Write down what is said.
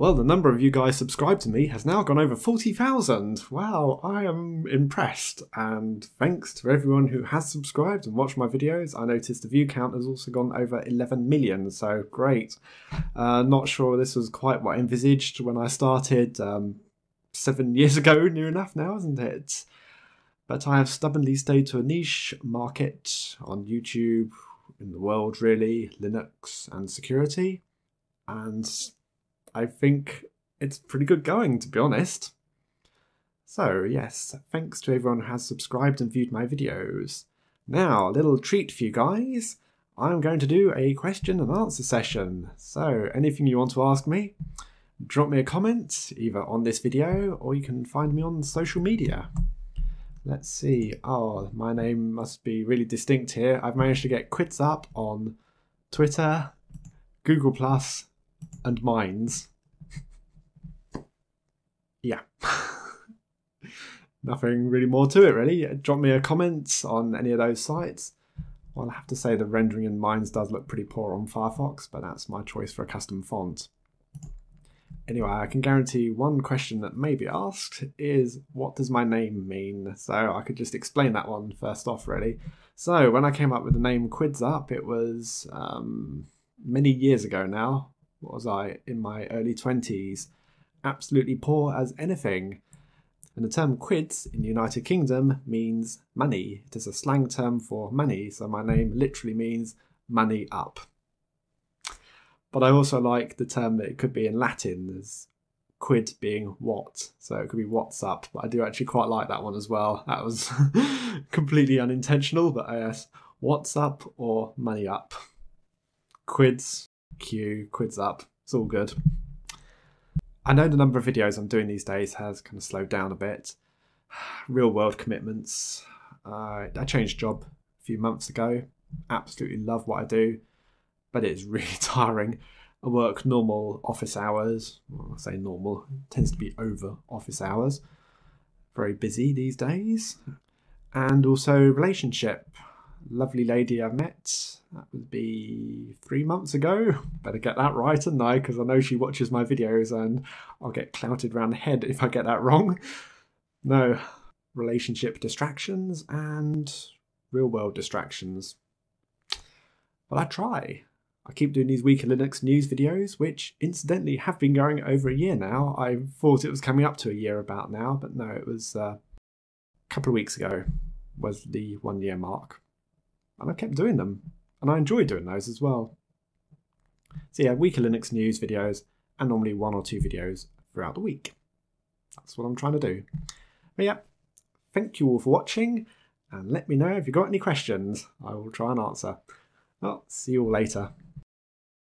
Well, the number of you guys subscribed to me has now gone over 40,000. Wow, I am impressed. And thanks to everyone who has subscribed and watched my videos. I noticed the view count has also gone over 11 million, so great. Uh, not sure this was quite what I envisaged when I started um, seven years ago, near enough now, isn't it? But I have stubbornly stayed to a niche market on YouTube, in the world really, Linux and security. And I think it's pretty good going, to be honest. So, yes, thanks to everyone who has subscribed and viewed my videos. Now, a little treat for you guys. I'm going to do a question and answer session. So, anything you want to ask me, drop me a comment either on this video or you can find me on social media. Let's see. Oh, my name must be really distinct here. I've managed to get Quidsup on Twitter, Google Plus, and Minds. yeah. Nothing really more to it, really. Drop me a comment on any of those sites. Well, I have to say the rendering in Minds does look pretty poor on Firefox, but that's my choice for a custom font. Anyway, I can guarantee one question that may be asked is what does my name mean? So I could just explain that one first off, really. So when I came up with the name Quids Up, it was um, many years ago now. Was I? In my early 20s. Absolutely poor as anything. And the term quids in the United Kingdom means money. It is a slang term for money, so my name literally means money up. But I also like the term that it could be in Latin as quid being what. So it could be what's up. But I do actually quite like that one as well. That was completely unintentional, but yes, what's up or money up. Quids, Q, quids up. It's all good. I know the number of videos I'm doing these days has kind of slowed down a bit. Real world commitments. Uh, I changed job a few months ago. Absolutely love what I do but it's really tiring. I work normal office hours. Well, I say normal, it tends to be over office hours. Very busy these days. And also relationship. Lovely lady I've met. That would be three months ago. Better get that right, and I? Because I know she watches my videos and I'll get clouted round the head if I get that wrong. No, relationship distractions and real world distractions. But I try. I keep doing these Week in Linux news videos, which incidentally have been going over a year now. I thought it was coming up to a year about now, but no, it was uh, a couple of weeks ago was the one year mark. And I kept doing them, and I enjoy doing those as well. So yeah, Week in Linux news videos, and normally one or two videos throughout the week. That's what I'm trying to do. But yeah, thank you all for watching, and let me know if you've got any questions. I will try and answer. Well, see you all later.